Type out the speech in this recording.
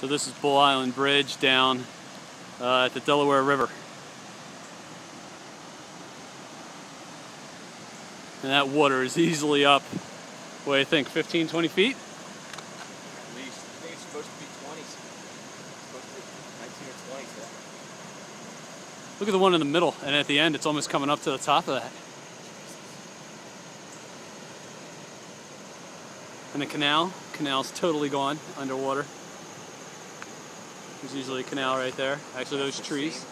So this is Bull Island Bridge down uh, at the Delaware River. And that water is easily up, what do you think, 15, 20 feet? At least. I think it's supposed to be 20s. It's supposed to be 19 or 20 today. Look at the one in the middle, and at the end it's almost coming up to the top of that. And the canal, canal's totally gone underwater. There's usually a canal right there. Actually, those trees.